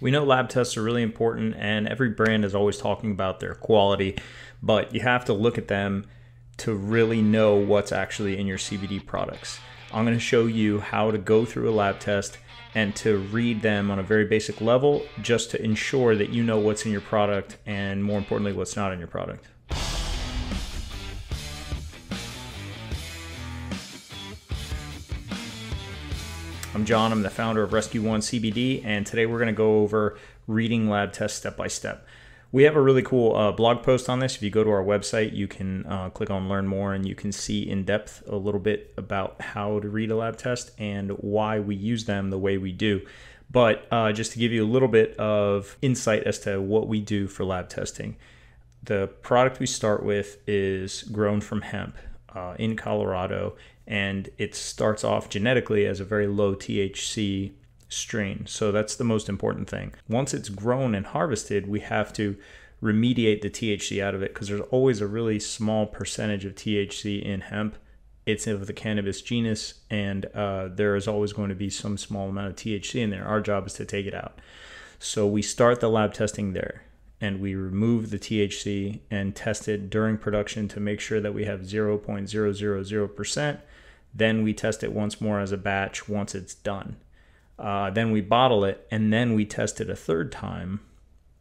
We know lab tests are really important, and every brand is always talking about their quality, but you have to look at them to really know what's actually in your CBD products. I'm going to show you how to go through a lab test and to read them on a very basic level just to ensure that you know what's in your product and more importantly, what's not in your product. I'm John, I'm the founder of Rescue One CBD, and today we're going to go over reading lab tests step by step. We have a really cool uh, blog post on this. If you go to our website, you can uh, click on learn more and you can see in depth a little bit about how to read a lab test and why we use them the way we do. But uh, just to give you a little bit of insight as to what we do for lab testing, the product we start with is grown from hemp uh, in Colorado and it starts off genetically as a very low THC strain. So that's the most important thing. Once it's grown and harvested, we have to remediate the THC out of it because there's always a really small percentage of THC in hemp. It's of the cannabis genus, and uh, there is always going to be some small amount of THC in there. Our job is to take it out. So we start the lab testing there and we remove the THC and test it during production to make sure that we have 0.000%. Then we test it once more as a batch once it's done. Uh, then we bottle it, and then we test it a third time.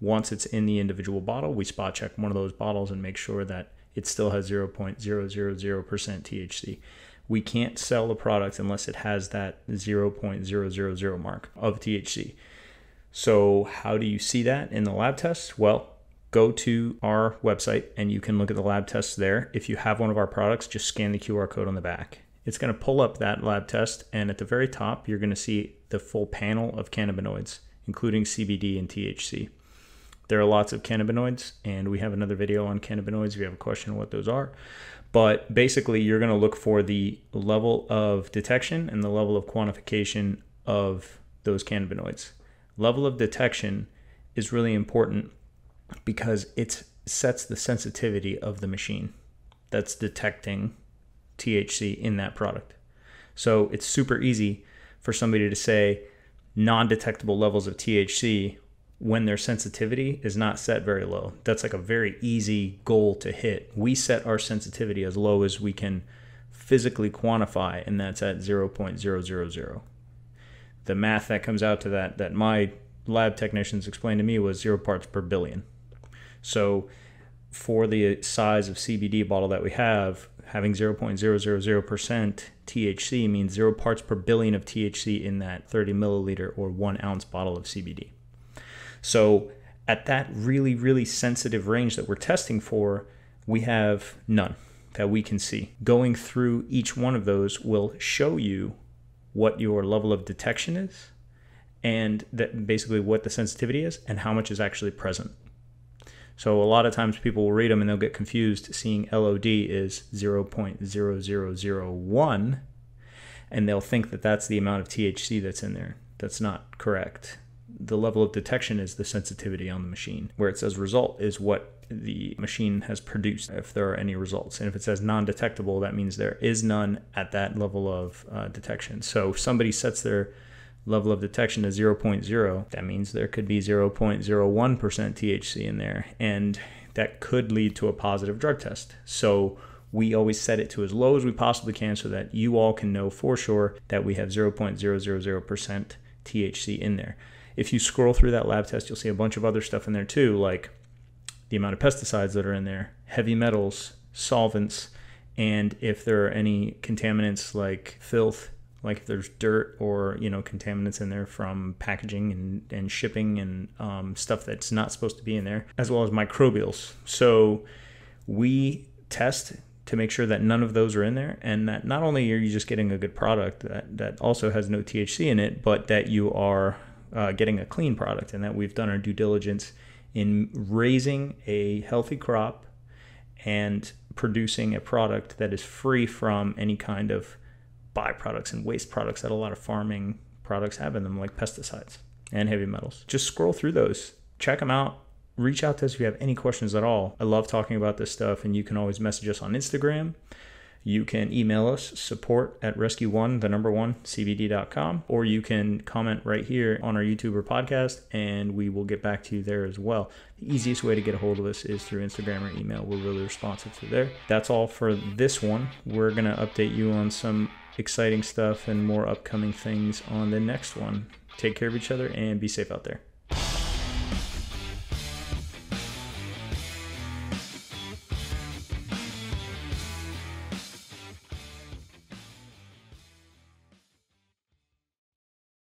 Once it's in the individual bottle, we spot check one of those bottles and make sure that it still has 0.000% THC. We can't sell the product unless it has that 0.000 mark of THC. So, how do you see that in the lab test? Well, go to our website and you can look at the lab tests there. If you have one of our products, just scan the QR code on the back it's going to pull up that lab test, and at the very top, you're going to see the full panel of cannabinoids, including CBD and THC. There are lots of cannabinoids, and we have another video on cannabinoids if you have a question on what those are. But basically, you're going to look for the level of detection and the level of quantification of those cannabinoids. Level of detection is really important because it sets the sensitivity of the machine that's detecting THC in that product. So it's super easy for somebody to say non detectable levels of THC when their sensitivity is not set very low. That's like a very easy goal to hit. We set our sensitivity as low as we can physically quantify, and that's at 0.000. The math that comes out to that, that my lab technicians explained to me, was zero parts per billion. So, for the size of CBD bottle that we have, having 0.000% THC means zero parts per billion of THC in that 30 milliliter or one ounce bottle of CBD. So, at that really, really sensitive range that we're testing for, we have none that we can see. Going through each one of those will show you what your level of detection is and that basically what the sensitivity is and how much is actually present. So a lot of times people will read them and they'll get confused seeing LOD is 0.0001 and they'll think that that's the amount of THC that's in there. That's not correct. The level of detection is the sensitivity on the machine. Where it says result is what the machine has produced if there are any results. And if it says non detectable, that means there is none at that level of uh, detection. So if somebody sets their level of detection to 0.0, that means there could be 0.01% THC in there. And that could lead to a positive drug test. So we always set it to as low as we possibly can so that you all can know for sure that we have 0.000% THC in there. If you scroll through that lab test, you'll see a bunch of other stuff in there too, like the amount of pesticides that are in there, heavy metals, solvents, and if there are any contaminants like filth like if there's dirt or you know contaminants in there from packaging and, and shipping and um, stuff that's not supposed to be in there as well as microbials. So we test to make sure that none of those are in there and that not only are you just getting a good product that, that also has no thc in it but that you are uh, getting a clean product and that we've done our due diligence in raising a healthy crop and producing a product that is free from any kind of byproducts and waste products that a lot of farming products have in them, like pesticides and heavy metals. Just scroll through those, check them out. Reach out to us if you have any questions at all. I love talking about this stuff, and you can always message us on Instagram. You can email us support at rescue one, the number one, CBD.com, or you can comment right here on our YouTube or podcast and we will get back to you there as well. The easiest way to get a hold of us is through Instagram or email. We're really responsive through there. That's all for this one. We're going to update you on some exciting stuff and more upcoming things on the next one. Take care of each other and be safe out there.